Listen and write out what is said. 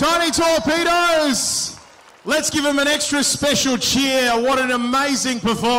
Tiny Torpedoes! Let's give them an extra special cheer. What an amazing performance.